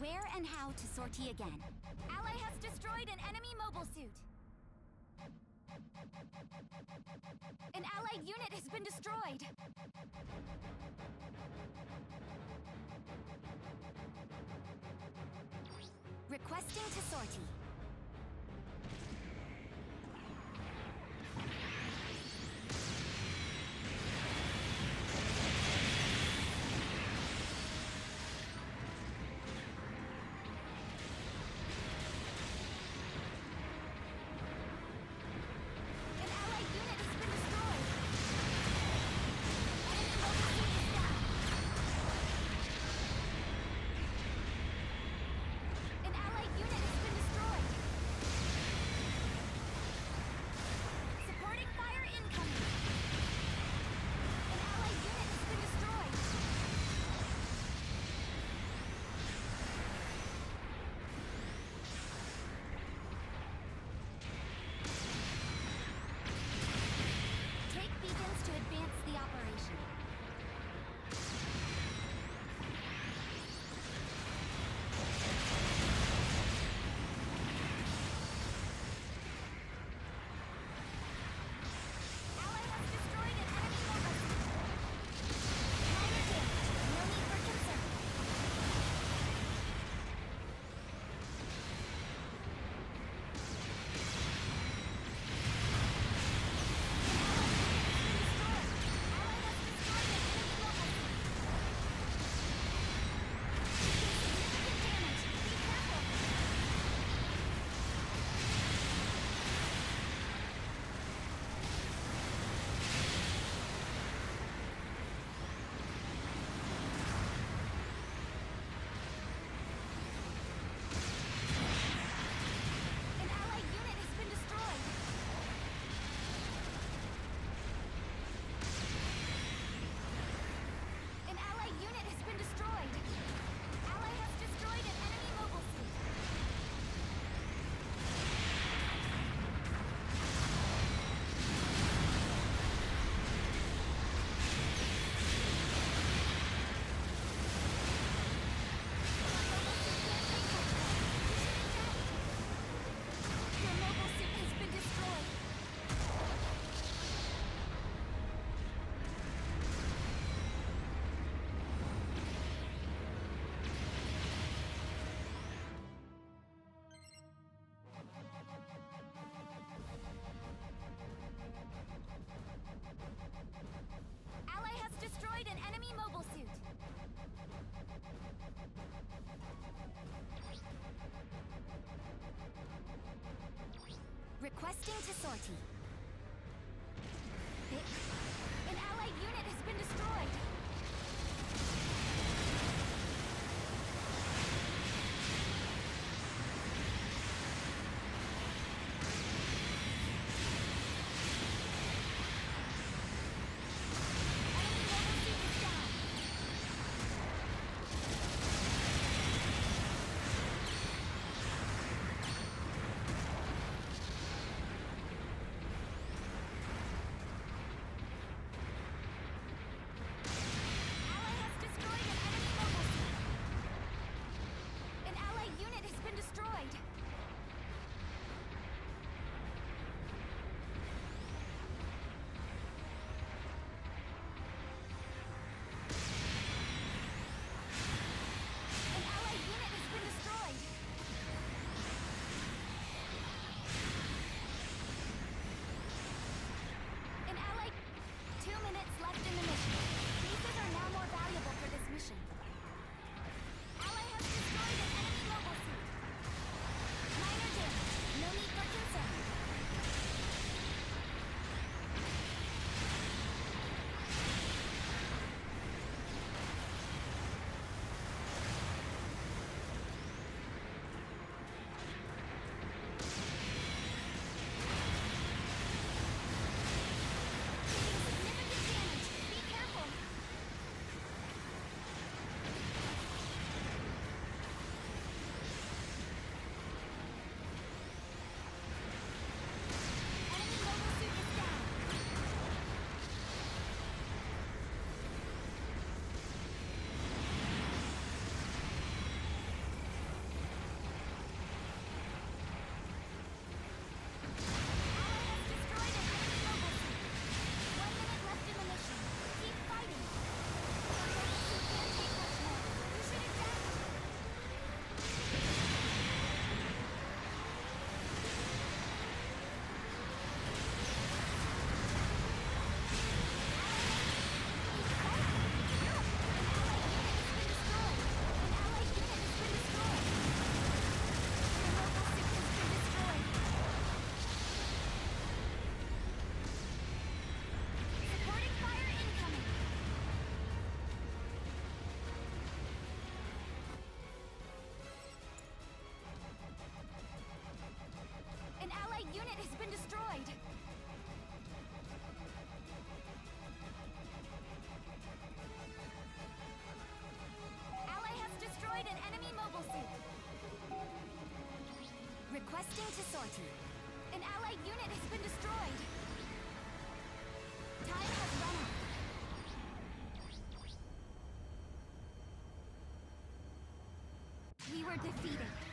where and how to sortie again. Ally has destroyed an enemy mobile suit. An allied unit has been destroyed. Requesting to sortie. Requesting to sortie. Requesting to sortie. An allied unit has been destroyed. Time has run out. We were defeated.